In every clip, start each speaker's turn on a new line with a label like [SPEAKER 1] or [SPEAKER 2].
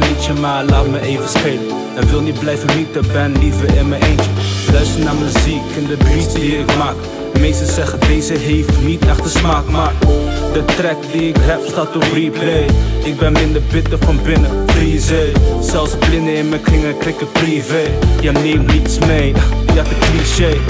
[SPEAKER 1] je maar laat me even spelen. En wil niet blijven mieten, ben liever in mijn eentje. Luister naar muziek en de beats die ik maak. Meesten zeggen deze heeft niet echt de smaak Maar de track die ik heb staat op replay. Ik ben minder bitter van binnen, freeze Zelfs blinden in mijn kringen klikken privé. Je neemt niets mee, ja de cliché.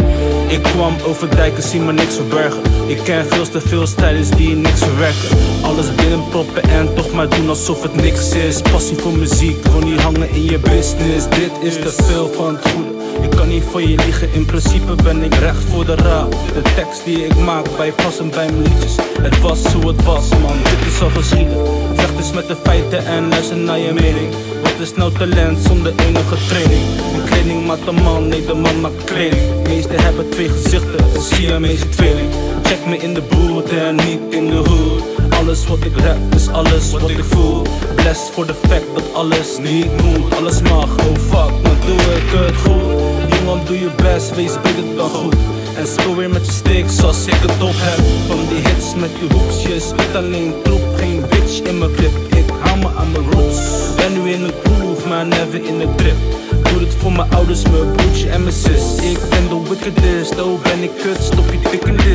[SPEAKER 1] Ik kwam overdijken, zie maar niks verbergen. Ik ken veel te veel stijlers die niks verwerken. Alles binnenproppen en toch maar doen alsof het niks is. Passie voor muziek, wil niet hangen in je business. Dit is te veel van het goede. Ik kan niet voor je liegen, in principe ben ik recht voor de raad. De tekst die ik maak bijpassen bij mijn liedjes. Het was hoe het was man, dit is al geschieden Vecht eens met de feiten en luister naar je mening. Wat is nou talent zonder enige training? Een kleding maakt een man, nee de man maakt kleding. Meesten hebben twee gezichten, zie je meeste tweeling. Check me in de boot en niet in de hood alles wat ik rap is alles wat ik voel. Bless voor de fact dat alles niet moet. Alles mag, oh fuck, dan doe ik het goed? Jongen doe je best, wees beter dan goed. En speel weer met je stick zoals ik het op heb. Van die hits met je hoekjes, spit alleen troep Geen bitch in mijn clip, ik hou me aan mijn roots. Ben nu in een groove, maar never in de drip Doe het voor mijn ouders, mijn broertje en mijn de wickedest, oh ben ik kut, stop je tikkenlist Het